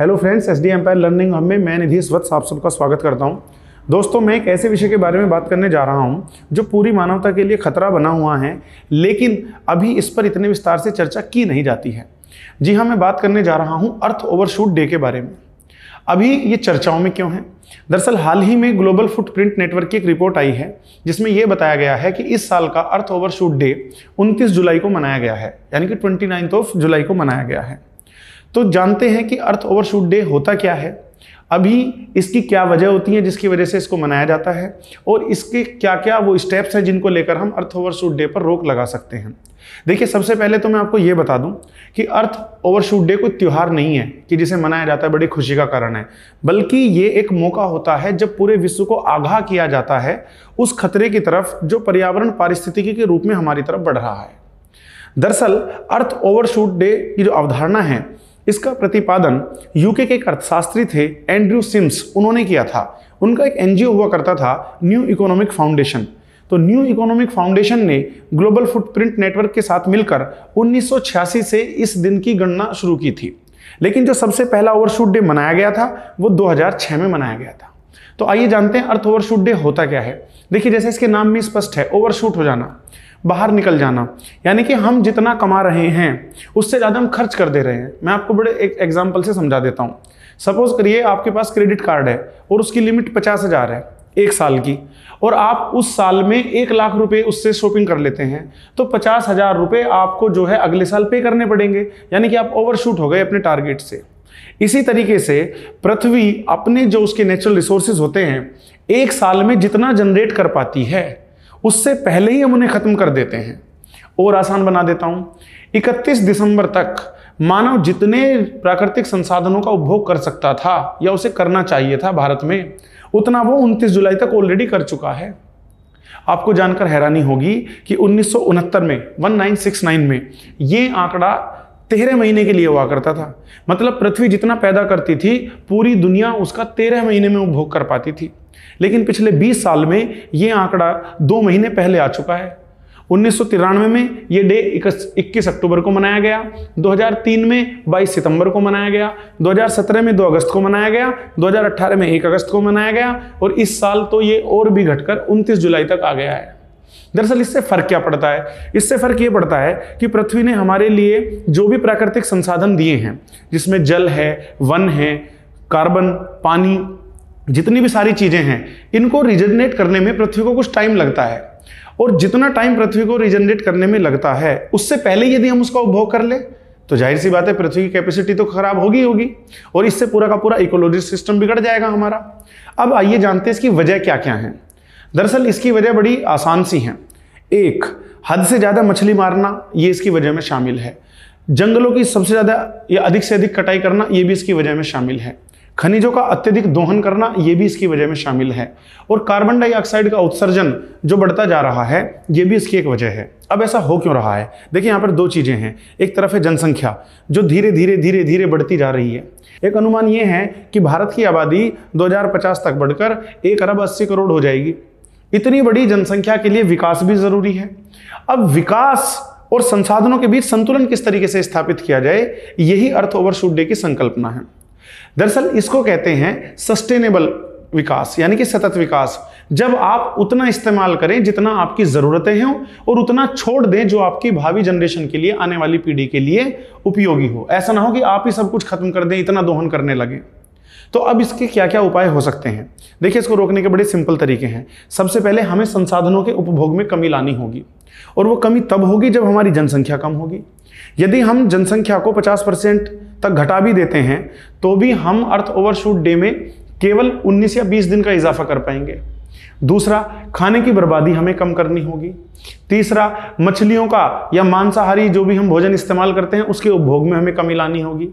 Hello friends S D empire learning hub में मैं निधि स्वत्स आप सबका स्वागत करता हूँ। दोस्तों, मैं एक ऐसे विषय के बारे में बात करने जा रहा हूँ, जो पूरी मानवता के लिए खतरा बना हुआ है, लेकिन अभी इस पर इतने विस्तार से चर्चा की नहीं जाती है। जी हाँ मैं बात करने जा रहा हूँ अर्थ ओवरशूट डे के बारे में। अभी ये चर्चाओं में क्यों है? दरअसल, हाल ही में ग्लोबल फुटप्रिंट नेटवर्क की एक रिपोर्ट आई है, जिसमें यह बताया गया है कि इस साल का अर्थ ओवरशूट डे 29 जुलाई को मनाया गया है, यानी कि ट्वेंटी ऑफ़ जुलाई को मनाया गया है। तो जानते हैं कि अर्थ ओवरशूट डे होता क्या है। अभी इसकी क्या वजह होती है, जिसकी वजह से इसको मनाया जाता है और इसके क्या क्या वो स्टेप्स हैं जिनको लेकर हम अर्थ ओवरशूट डे पर रोक लगा सकते हैं। देखिए, सबसे पहले तो मैं आपको ये बता दूँ कि अर्थ ओवरशूट डे कोई त्यौहार नहीं है कि जिसे मनाया जाता है, बड़ी खुशी का कारण है। बल्कि ये एक मौका होता है जब पूरे विश्व को आगाह किया जाता है उस खतरे की तरफ़ जो पर्यावरण पारिस्थितिकी के रूप में हमारी तरफ़ बढ़ रहा है। दरअसल, अर्थ ओवरशूट डे की जो अवधारणा है इसका प्रतिपादन यूके के एक अर्थशास्त्री थे एंड्रयू सिम्स उन्होंने किया था। उनका एक एनजीओ हुआ करता था न्यू इकोनॉमिक फाउंडेशन तो न्यू इकोनॉमिक फाउंडेशन ने ग्लोबल फुटप्रिंट नेटवर्क के साथ मिलकर 1986 से इस दिन की गणना शुरू की थी। लेकिन जो सबसे पहला ओवरशूट डे मनाया गया था, वो 2006 में मनाया गया था। तो आइए जानते हैं अर्थ ओवरशूट डे होता क्या है। देखिए, जैसे इसके नाम में स्पष्ट है, ओवरशूट हो जाना। बाहर निकल जाना। यानी कि हम जितना कमा रहे हैं, उससे ज़्यादा हम खर्च कर दे रहे हैं। मैं आपको बड़े एक एग्ज़ाम्पल से समझा देता हूँ। सपोज़ करिए आपके पास क्रेडिट कार्ड है और उसकी लिमिट पचास हज़ार है एक साल की और आप उस साल में एक लाख रुपए उससे शॉपिंग कर लेते हैं तो पचास हज़ार रुपये आपको जो है अगले साल पे करने पड़ेंगे। यानी कि आप ओवरशूट हो गए अपने टारगेट से। इसी तरीके से पृथ्वी अपने जो उसके नेचुरल रिसोर्सेज होते हैं, एक साल में जितना जनरेट कर पाती है उससे पहले ही हम उन्हें खत्म कर देते हैं। और आसान बना देता हूँ। 31 दिसंबर तक मानव जितने प्राकृतिक संसाधनों का उपभोग कर सकता था या उसे करना चाहिए था भारत में, उतना वो 29 जुलाई तक ऑलरेडी कर चुका है। आपको जानकर हैरानी होगी कि उन्नीस सौ उनहत्तर में 1969 में ये आंकड़ा तेरह महीने के लिए हुआ करता था। मतलब पृथ्वी जितना पैदा करती थी, पूरी दुनिया उसका तेरह महीने में उपभोग कर पाती थी। लेकिन पिछले 20 साल में ये आंकड़ा दो महीने पहले आ चुका है। उन्नीस सौ तिरानवे में ये डे 21 अक्टूबर को मनाया गया। 2003 में 22 सितंबर को मनाया गया। 2017 में 2 अगस्त को मनाया गया। 2018 में 1 अगस्त को मनाया गया। और इस साल तो ये और भी घटकर 29 जुलाई तक आ गया है। दरअसल इससे फ़र्क क्या पड़ता है? इससे फ़र्क ये पड़ता है कि पृथ्वी ने हमारे लिए जो भी प्राकृतिक संसाधन दिए हैं, जिसमें जल है, वन है, कार्बन, पानी जितनी भी सारी चीज़ें हैं, इनको रिजनरेट करने में पृथ्वी को कुछ टाइम लगता है। और जितना टाइम पृथ्वी को रिजनरेट करने में लगता है, उससे पहले यदि हम उसका उपभोग कर ले तो ज़ाहिर सी बात है पृथ्वी की कैपेसिटी तो खराब होगी होगी, और इससे पूरा का पूरा इकोलॉजी सिस्टम बिगड़ जाएगा हमारा। अब आइए जानते हैं इसकी वजह क्या क्या है। दरअसल इसकी वजह बड़ी आसान सी है। एक, हद से ज़्यादा मछली मारना, ये इसकी वजह में शामिल है। जंगलों की सबसे ज़्यादा या अधिक से अधिक कटाई करना, ये भी इसकी वजह में शामिल है। खनिजों का अत्यधिक दोहन करना ये भी इसकी वजह में शामिल है। और कार्बन डाइऑक्साइड का उत्सर्जन जो बढ़ता जा रहा है, ये भी इसकी एक वजह है। अब ऐसा हो क्यों रहा है? देखिए, यहाँ पर दो चीज़ें हैं। एक तरफ़ है जनसंख्या, जो धीरे धीरे धीरे धीरे बढ़ती जा रही है। एक अनुमान ये है कि भारत की आबादी 2050 तक बढ़कर एक अरब अस्सी करोड़ हो जाएगी। इतनी बड़ी जनसंख्या के लिए विकास भी ज़रूरी है। अब विकास और संसाधनों के बीच संतुलन किस तरीके से स्थापित किया जाए, यही अर्थ ओवरशूट डे की संकल्पना है। दरअसल इसको कहते हैं सस्टेनेबल विकास, यानी कि सतत विकास। जब आप उतना इस्तेमाल करें जितना आपकी ज़रूरतें हैं और उतना छोड़ दें जो आपकी भावी जनरेशन के लिए, आने वाली पीढ़ी के लिए उपयोगी हो। ऐसा ना हो कि आप ही सब कुछ खत्म कर दें, इतना दोहन करने लगे। तो अब इसके क्या क्या उपाय हो सकते हैं? देखिए, इसको रोकने के बड़े सिंपल तरीके हैं। सबसे पहले हमें संसाधनों के उपभोग में कमी लानी होगी, और वो कमी तब होगी जब हमारी जनसंख्या कम होगी। यदि हम जनसंख्या को 50 परसेंट तक घटा भी देते हैं तो भी हम अर्थ ओवरशूट डे में केवल 19 या 20 दिन का इजाफा कर पाएँगे। दूसरा, खाने की बर्बादी हमें कम करनी होगी। तीसरा, मछलियों का या मांसाहारी जो भी हम भोजन इस्तेमाल करते हैं, उसके उपभोग में हमें कमी लानी होगी।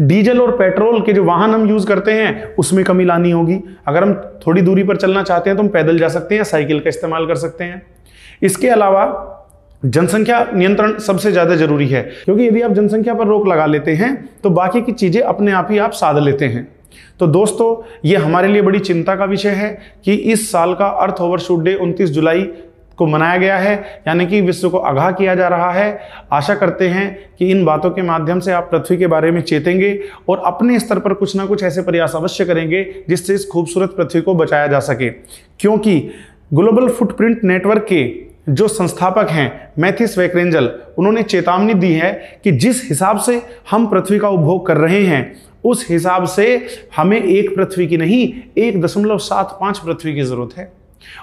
डीजल और पेट्रोल के जो वाहन हम यूज़ करते हैं, उसमें कमी लानी होगी। अगर हम थोड़ी दूरी पर चलना चाहते हैं तो हम पैदल जा सकते हैं साइकिल का इस्तेमाल कर सकते हैं। इसके अलावा जनसंख्या नियंत्रण सबसे ज़्यादा ज़रूरी है। क्योंकि यदि आप जनसंख्या पर रोक लगा लेते हैं तो बाकी की चीज़ें अपने आप ही आप साध लेते हैं। तो दोस्तों, ये हमारे लिए बड़ी चिंता का विषय है कि इस साल का अर्थ ओवरशूट डे 29 जुलाई को मनाया गया है, यानी कि विश्व को आगाह किया जा रहा है। आशा करते हैं कि इन बातों के माध्यम से आप पृथ्वी के बारे में चेतेंगे और अपने स्तर पर कुछ ना कुछ ऐसे प्रयास अवश्य करेंगे जिससे इस खूबसूरत पृथ्वी को बचाया जा सके। क्योंकि ग्लोबल फुटप्रिंट नेटवर्क के जो संस्थापक हैं, मैथिस वैक्रेंजल, उन्होंने चेतावनी दी है कि जिस हिसाब से हम पृथ्वी का उपभोग कर रहे हैं, उस हिसाब से हमें एक पृथ्वी की नहीं, एक दशमलव सात पाँच पृथ्वी की ज़रूरत है।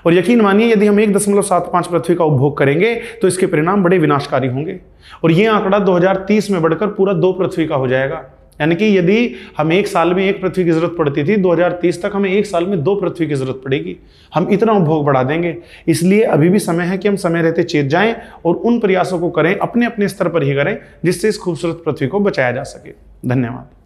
और यकीन मानिए, यदि हम एक दशमलव सात पाँच पृथ्वी का उपभोग करेंगे तो इसके परिणाम बड़े विनाशकारी होंगे। और ये आंकड़ा 2030 में बढ़कर पूरा दो पृथ्वी का हो जाएगा। यानी कि यदि हम एक साल में एक पृथ्वी की ज़रूरत पड़ती थी 2030 तक हमें एक साल में दो पृथ्वी की ज़रूरत पड़ेगी। हम इतना उपभोग बढ़ा देंगे। इसलिए अभी भी समय है कि हम समय रहते चेत जाएँ और उन प्रयासों को करें अपने अपने स्तर पर ही करें, जिससे इस खूबसूरत पृथ्वी को बचाया जा सके। धन्यवाद।